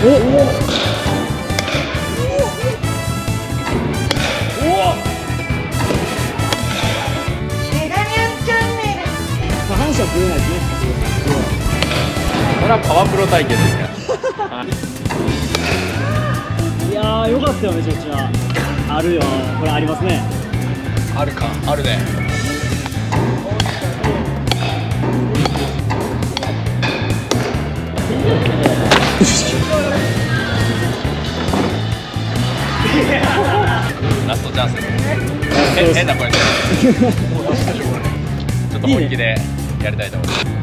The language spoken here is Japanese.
これはパワプロ体験ですねいやー。よかったよめちゃくちゃあるよこれありますねあるかあるね ラストチャンス。変変な声。でちょっと本気でやりたいと思います。